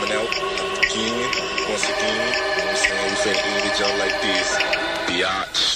coming out again, once again. You know what I'm saying? We finna end it jump like this. Biatch.